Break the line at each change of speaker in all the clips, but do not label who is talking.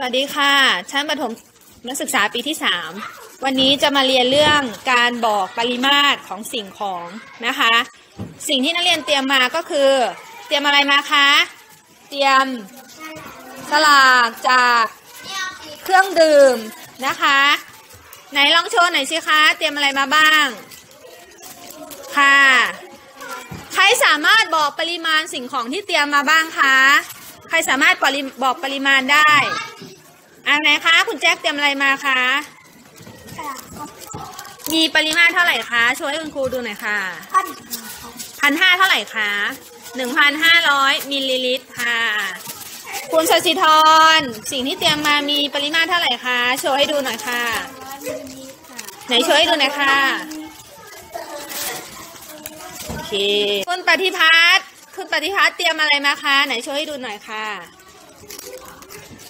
สวัสดีค่ะ ชั้นประถมนักศึกษาปีที่ 3 วันนี้จะมาเรียนเรื่องการบอกปริมาตรของสิ่งของนะคะ สิ่งที่นักเรียนเตรียมมาก็คือ เตรียมอะไรมาคะ เตรียมสลากจากเครื่องดื่มนะคะ ไหนลองโชว์หน่อยสิคะ เตรียมอะไรมาบ้าง ค่ะ ใครสามารถบอกปริมาณสิ่งของที่เตรียมมาบ้างคะ ใครสามารถปริบอกปริมาณได้อันไหนคะ คุณแจ็คเตรียมอะไรมาคะ มีปริมาตรเท่าไหร่คะโชว์ให้คุณครูดูหน่อยค่ะพันห้าเท่าไหร่คะหนึ่งพันห้าร้อยมิลลิลิตรค่ะ คุณสศิธร สิ่งที่เตรียมมามีปริมาตรเท่าไหร่คะ โชว์ให้ดูหน่อยค่ะ ไหนโชว์ให้ดูหน่อยค่ะ โอเค คุณปฏิพัฒน์ คุณปฏิพัฒน์เตรียมอะไรมาคะไหนโชว์ให้ดูหน่อยค่ะ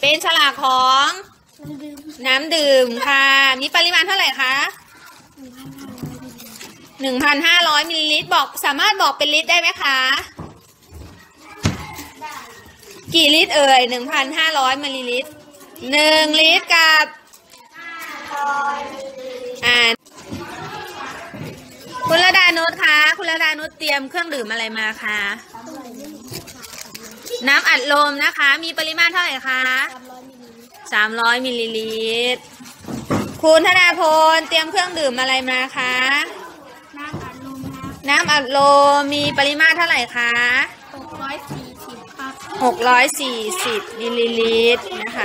เป็นฉลากของน้ำดื่มค่ะ มีปริมาณเท่าไหร่คะหนึ่งพันห้าร้อยมิลลิลิตรบอกสามารถบอกเป็นลิตรได้ไหมคะ กี่ลิตรเอ่ยหนึ่งพันห้าร้อยมิลลิลิตรหนึ่งลิตรกับอ่าคุณระดานุชคะ คุณระดานุชเตรียมเครื่องดื่มอะไรมาคะ น้ำอัดลมนะคะ มีปริมาตรเท่าไหร่คะสามร้อยมิลลิลิตร คุณธนาพลเตรียมเครื่องดื่มอะไรมาคะ
น้ำอัดลมครับ
น้ำอัดลมมีปริมาตรเท่าไหร่คะ
หกร้อยสี่สิบครับ
หกร้อยสี่สิบมิลลิลิตรนะคะ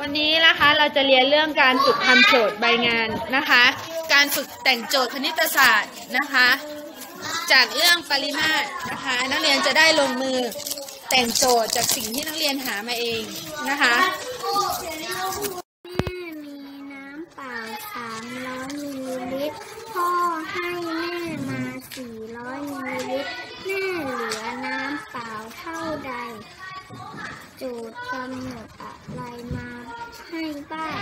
วันนี้นะคะเราจะเรียนเรื่องการฝึกทำโจทย์ใบงานนะคะ การฝึกแต่งโจทย์คณิตศาสตร์นะคะ จากเรื่องปริมาตรนะคะ นักเรียนจะได้ลงมือแต่งโจทย์จากสิ่งที่นักเรียนหามาเองนะคะ
แม่มีน้ำเปล่าสามร้อยมิลลิลิตรพ่อให้แม่มาสี่ร้อยมิลลิลิตรแม่เหลือน้ำเปล่าเท่าใดโจทย์กำหนดอะไรมาให้บ้าง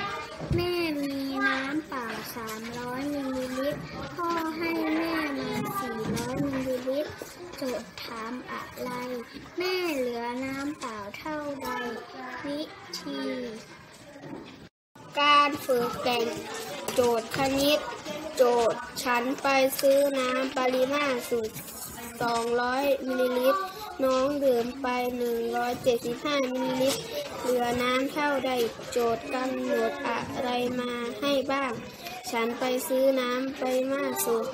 แม่มีน้ำเปล่าสามร้อยมิลลิลิตร พ่อให้แม่มาสี่ร้อยมิลลิลิตร โจทย์ถามอะไร แม่เหลือน้ำเปล่าเท่าใด วิธี การฝึกแต่งโจทย์คณิต โจทย์ฉันไปซื้อน้ำปริมาตรสูตร200 มิลลิลิตร น้องดื่มไป 175 มิลลิลิตร เหลือน้ำเท่าใด โจทย์กำหนดอะไรมาให้บ้าง ฉันไปซื้อน้ำปริมาตรสูตร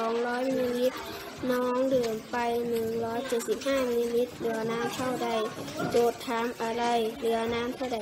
200 มิลลิลิตร น้องดื่มไป 175มิลลิลิตร เหลือน้ำเท่าใด โจทย์ถามอะไร เหลือน้ำเท่าใด